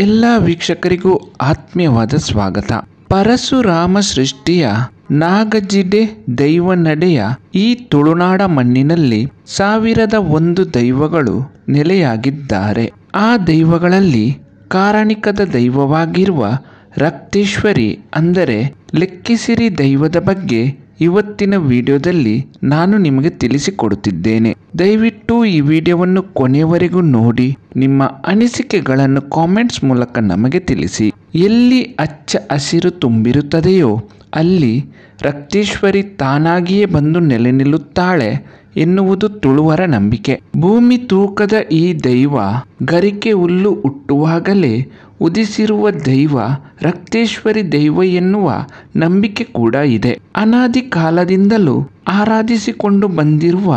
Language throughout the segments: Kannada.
ಎಲ್ಲ ವೀಕ್ಷಕರಿಗೂ ಆತ್ಮೀಯವಾದ ಸ್ವಾಗತ. ಪರಶುರಾಮ ಸೃಷ್ಟಿಯ ನಾಗಜಿಡೆ ದೈವ ನಡೆಯ ಈ ತುಳುನಾಡ ಮಣ್ಣಿನಲ್ಲಿ ಸಾವಿರದ ಒಂದು ದೈವಗಳು ನೆಲೆಯಾಗಿದ್ದಾರೆ. ಆ ದೈವಗಳಲ್ಲಿ ಕಾರಣಿಕದ ದೈವವಾಗಿರುವ ರಕ್ತೇಶ್ವರಿ ಅಂದರೆ ಲೆಕ್ಕಿಸಿರಿ ದೈವದ ಬಗ್ಗೆ ಇವತ್ತಿನ ವಿಡಿಯೋದಲ್ಲಿ ನಾನು ನಿಮಗೆ ತಿಳಿಸಿಕೊಡುತ್ತಿದ್ದೇನೆ. ದಯವಿಟ್ಟು ಈ ವಿಡಿಯೋವನ್ನು ಕೊನೆಯವರೆಗೂ ನೋಡಿ. ನಿಮ್ಮ ಅನಿಸಿಕೆಗಳನ್ನು ಕಾಮೆಂಟ್ಸ್ ಮೂಲಕ ನಮಗೆ ತಿಳಿಸಿ. ಎಲ್ಲಿ ಅಚ್ಚ ಹಸಿರು ತುಂಬಿರುತ್ತದೆಯೋ ಅಲ್ಲಿ ರಕ್ತೇಶ್ವರಿ ತಾನಾಗಿಯೇ ಬಂದು ನೆಲೆ ನಿಲ್ಲುತ್ತಾಳೆ ಎನ್ನುವುದು ತುಳುವರ ನಂಬಿಕೆ. ಭೂಮಿ ತೂಕದ ಈ ದೈವ ಗರಿಕೆ ಹುಲ್ಲು ಹುಟ್ಟುವಾಗಲೇ ಉದಿಸಿರುವ ದೈವ ರಕ್ತೇಶ್ವರಿ ದೈವ ಎನ್ನುವ ನಂಬಿಕೆ ಕೂಡ ಇದೆ. ಅನಾದಿ ಕಾಲದಿಂದಲೂ ಆರಾಧಿಸಿಕೊಂಡು ಬಂದಿರುವ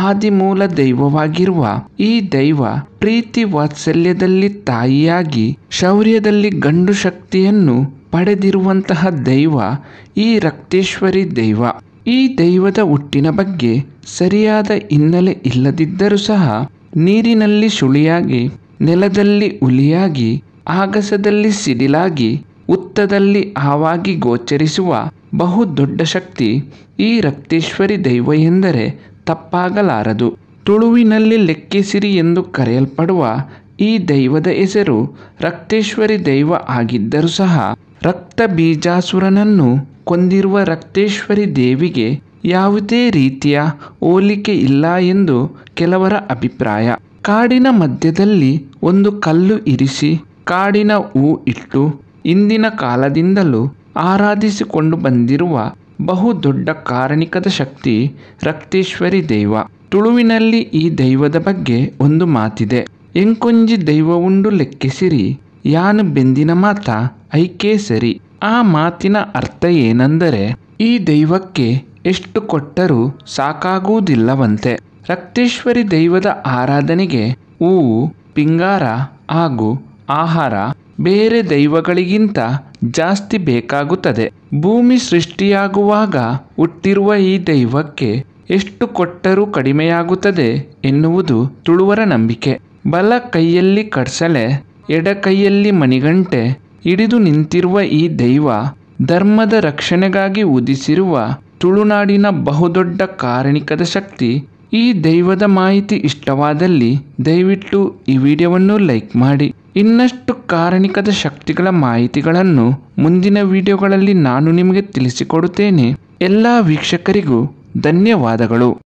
ಆದಿಮೂಲ ದೈವವಾಗಿರುವ ಈ ದೈವ ಪ್ರೀತಿ ವಾತ್ಸಲ್ಯದಲ್ಲಿ ತಾಯಿಯಾಗಿ ಶೌರ್ಯದಲ್ಲಿ ಗಂಡು ಶಕ್ತಿಯನ್ನು ಪಡೆದಿರುವಂತಹ ದೈವ ಈ ರಕ್ತೇಶ್ವರಿ ದೈವ. ಈ ದೈವದ ಹುಟ್ಟಿನ ಬಗ್ಗೆ ಸರಿಯಾದ ಹಿನ್ನೆಲೆ ಇಲ್ಲದಿದ್ದರೂ ಸಹ ನೀರಿನಲ್ಲಿ ಸುಳಿಯಾಗಿ, ನೆಲದಲ್ಲಿ ಹುಲಿಯಾಗಿ, ಆಗಸದಲ್ಲಿ ಸಿಡಿಲಾಗಿ, ಉತ್ತದಲ್ಲಿ ಹಾವಾಗಿ ಗೋಚರಿಸುವ ಬಹು ದೊಡ್ಡ ಶಕ್ತಿ ಈ ರಕ್ತೇಶ್ವರಿ ದೈವ ಎಂದರೆ ತಪ್ಪಾಗಲಾರದು. ತುಳುವಿನಲ್ಲಿ ಲೆಕ್ಕಿಸಿರಿ ಎಂದು ಕರೆಯಲ್ಪಡುವ ಈ ದೈವದ ಹೆಸರು ರಕ್ತೇಶ್ವರಿ ದೈವ ಆಗಿದ್ದರೂ ಸಹ ರಕ್ತ ಬೀಜಾಸುರನನ್ನು ಕೊಂದಿರುವ ರಕ್ತೇಶ್ವರಿ ದೇವಿಗೆ ಯಾವುದೇ ರೀತಿಯ ಹೋಲಿಕೆ ಇಲ್ಲ ಎಂದು ಕೆಲವರ ಅಭಿಪ್ರಾಯ. ಕಾಡಿನ ಮಧ್ಯದಲ್ಲಿ ಒಂದು ಕಲ್ಲು ಇರಿಸಿ ಕಾಡಿನ ಹೂ ಇಟ್ಟು ಇಂದಿನ ಕಾಲದಿಂದಲೂ ಆರಾಧಿಸಿಕೊಂಡು ಬಂದಿರುವ ಬಹುದೊಡ್ಡ ಕಾರಣಿಕದ ಶಕ್ತಿ ರಕ್ತೇಶ್ವರಿ ದೈವ. ತುಳುವಿನಲ್ಲಿ ಈ ದೈವದ ಬಗ್ಗೆ ಒಂದು ಮಾತಿದೆ. ಎಂಕೊಂಜಿ ದೈವವುಂಡು ಲೆಕ್ಕಿಸಿರಿ, ಯಾನು ಬೆಂದಿನ ಮಾತ ಐಕೇ ಸರಿ. ಆ ಮಾತಿನ ಅರ್ಥ ಏನೆಂದರೆ, ಈ ದೈವಕ್ಕೆ ಎಷ್ಟು ಕೊಟ್ಟರೂ ಸಾಕಾಗುವುದಿಲ್ಲವಂತೆ. ರಕ್ತೇಶ್ವರಿ ದೈವದ ಆರಾಧನೆಗೆ ಹೂವು ಪಿಂಗಾರ ಹಾಗೂ ಆಹಾರ ಬೇರೆ ದೈವಗಳಿಗಿಂತ ಜಾಸ್ತಿ ಬೇಕಾಗುತ್ತದೆ. ಭೂಮಿ ಸೃಷ್ಟಿಯಾಗುವಾಗ ಹುಟ್ಟಿರುವ ಈ ದೈವಕ್ಕೆ ಎಷ್ಟು ಕೊಟ್ಟರೂ ಕಡಿಮೆಯಾಗುತ್ತದೆ ಎನ್ನುವುದು ತುಳುವರ ನಂಬಿಕೆ. ಬಲ ಕೈಯಲ್ಲಿ ಕಡ್ಸಲೆ ಎಡ ಕೈಯಲ್ಲಿ ಮಣಿಗಂಟೆ, ಹಿಡಿದು ನಿಂತಿರುವ ಈ ದೈವ ಧರ್ಮದ ರಕ್ಷಣೆಗಾಗಿ ಉದಿಸಿರುವ ತುಳುನಾಡಿನ ಬಹುದೊಡ್ಡ ಕಾರಣಿಕದ ಶಕ್ತಿ. ಈ ದೈವದ ಮಾಹಿತಿ ಇಷ್ಟವಾದಲ್ಲಿ ದಯವಿಟ್ಟು ಈ ವಿಡಿಯೋವನ್ನು ಲೈಕ್ ಮಾಡಿ. ಇನ್ನಷ್ಟು ಕಾರಣಿಕದ ಶಕ್ತಿಗಳ ಮಾಹಿತಿಗಳನ್ನು ಮುಂದಿನ ವಿಡಿಯೋಗಳಲ್ಲಿ ನಾನು ನಿಮಗೆ ತಿಳಿಸಿಕೊಡುತ್ತೇನೆ. ಎಲ್ಲ ವೀಕ್ಷಕರಿಗೂ ಧನ್ಯವಾದಗಳು.